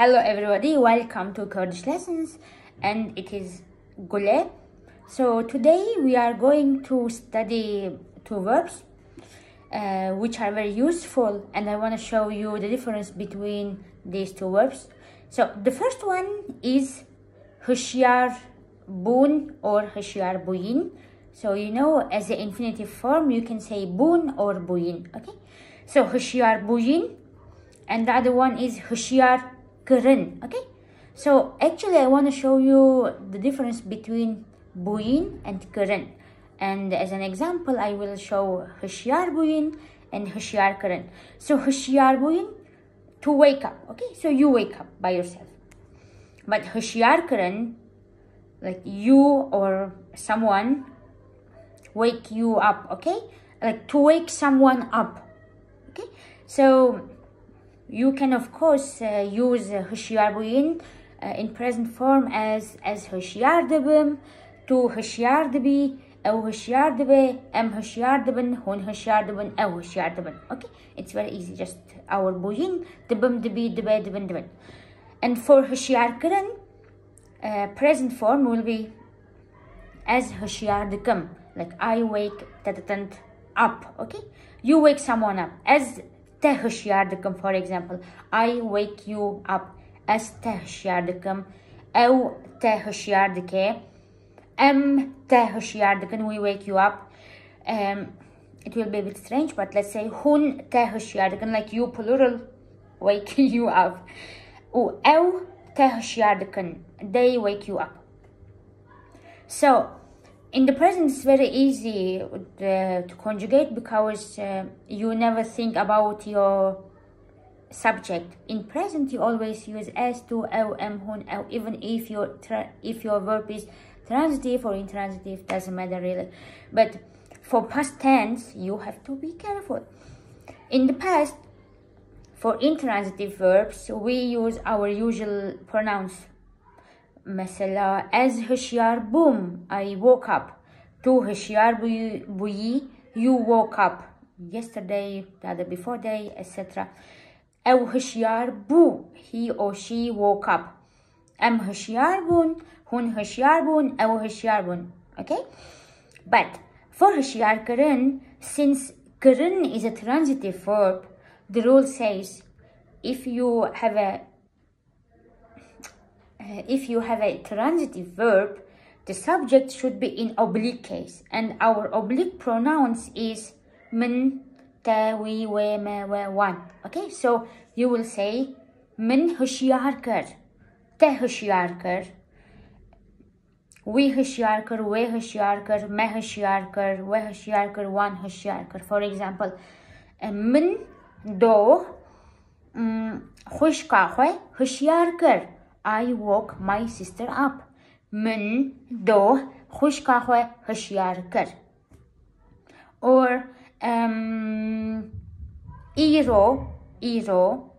Hello everybody, welcome to Kurdish lessons and it is Gule. So today we are going to study two verbs uh, which are very useful and I want to show you the difference between these two verbs. So the first one is Hushyar Bun or Hushyar Buyin. So you know as the infinitive form you can say Bun or Buyin. Okay. So Hushyar Buyin and the other one is Hushyar Kırın. Okay. So actually I want to show you the difference between Buin and Kırın. And as an example I will show Hushyar Buin and Hushyar Kırın. So Hushyar Buin to wake up. Okay. So you wake up by yourself. But Hushyar Kırın like you or someone wake you up okay like to wake someone up okay so you can of course uh, use uh, هشيار بوين uh, in present form as as هشيار دبم تو هشيار دبي او هشيار دبي ام هشيار دبن هون هشيار دبن او هشيار دبن okay it's very easy just our بوين دبم دبي دبي دبن دبن and for هشيار كرن uh, present form will be as هشيار دكم like I wake تتتنت up okay you wake someone up as te for example. I wake you up. as te huisjaardekam. Eu. Em te. We wake you up. Um, it will be a bit strange, but let's say hun te. Like you plural wake you up. Ou eu te. They wake you up. So in the present it's very easy uh, to conjugate because uh, you never think about your subject. In present you always use s to l m hun l even if your if your verb is transitive or intransitive doesn't matter really. But for past tense you have to be careful. In the past for intransitive verbs we use our usual pronouns مثلا as هشيار boom I woke up to هشيار بوي you woke up yesterday the other before day etc أو هشيار بو he or she woke up أم هشيار بون هن هشيار بون أو هشيار بون okay but for هشيار كرن since كرن is a transitive verb the rule says if you have a uh, if you have a transitive verb, the subject should be in oblique case, and our oblique pronouns is من, تا, وي, و, ما, و, wan. Okay, so you will say من هشيار كر, تا هشيار كر, وي هشيار كر, و هشيار كر, ما هشيار كر, و هشيار كر, وان هشيار كر. For example, من دو خوش كاخوي هشيار كر. I woke my sister up. من دو خوش کاخوه هشیار کر. Or um, ایرو ایرو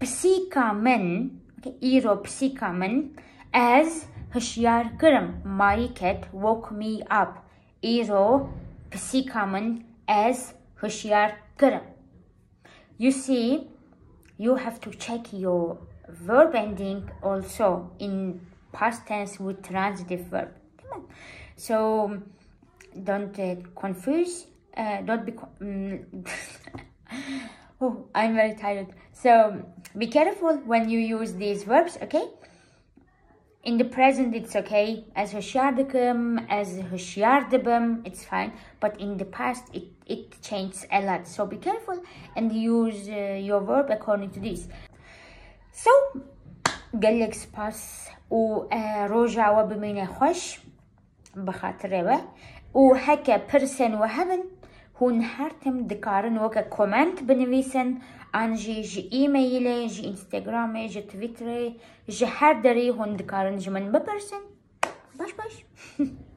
پسیکا من okay, ایرو پسیکا من as هشیار کرم my cat woke me up. ایرو پسیکا من as هشیار کرم. You see, you have to check your verb ending also in past tense with transitive verb. So don't uh, confuse, uh, don't be. Um, oh, I'm very tired. So be careful when you use these verbs, okay? In the present, it's okay. As hoşyardıkım, as hoşyardabım, it's fine. But in the past, it, it changes a lot. So be careful and use uh, your verb according to this. So قالك سباس و روجا بمين خوش بخاطر و هكا برسن وهبن هون هرتم دكارن وكا كومنت بنويسن عن جي ايميلي جي انستغرامي جي تويتري جي هر دري هون دكارن جمن ببرسن باش باش.